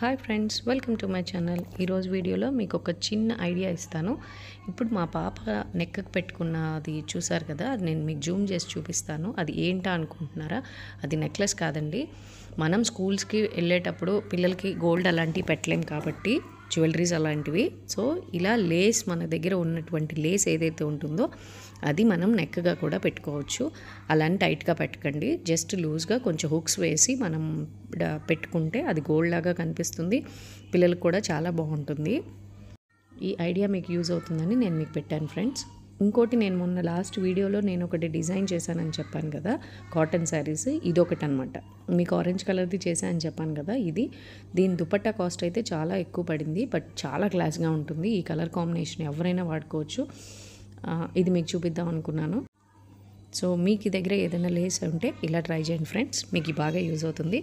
Hi friends welcome to my channel. ఈరోజు వీడియోలో మీకు ఒక చిన్న ఐడియా ఇస్తాను. ఇప్పుడు మా పాప నెక్కకు పెట్టుకున్న అది చూసారు కదా అది నేను మీకు జూమ్ చేసి చూపిస్తాను. అది ఏంటా అనుకుంటున్నారా? అది నెక్లెస్ కాదండి. మనం స్కూల్స్కి వెళ్ళేటప్పుడు పిల్లలకి గోల్డ్ అలాంటివి పెట్టలేం కాబట్టి జ్యువెలరీస్ అలాంటివి. సో ఇలా లేస్ మన దగ్గర ఉన్నటువంటి లేస్ ఏదైతే ఉంటుందో అది మనం నెక్కగా కూడా పెట్టుకోవచ్చు. అలానే టైట్గా పెట్టకండి. జస్ట్ లూజ్గా కొంచెం హుక్స్ వేసి మనం పెట్టుకుంటే అది గోల్డ్ లాగా కనిపిస్తుంది. పిల్లలకు కూడా చాలా బాగుంటుంది. ఈ ఐడియా మీకు యూజ్ అవుతుందని నేను మీకు పెట్టాను ఫ్రెండ్స్. ఇంకోటి నేను మొన్న లాస్ట్ వీడియోలో నేను ఒకటి డిజైన్ చేశానని చెప్పాను కదా కాటన్ శారీస్ ఇదొకటి అనమాట మీకు ఆరెంజ్ కలర్ది చేశానని చెప్పాను కదా ఇది. దీని దుపట్టా కాస్ట్ అయితే చాలా ఎక్కువ పడింది బట్ చాలా క్లాస్గా ఉంటుంది. ఈ కలర్ కాంబినేషన్ ఎవరైనా వాడుకోవచ్చు. ఇది మీకు చూపిద్దాం అనుకున్నాను. సో మీకు దగ్గర ఏదైనా లేస్ ఉంటే ఇలా ట్రై చేయండి ఫ్రెండ్స్ మీకు బాగా యూజ్ అవుతుంది.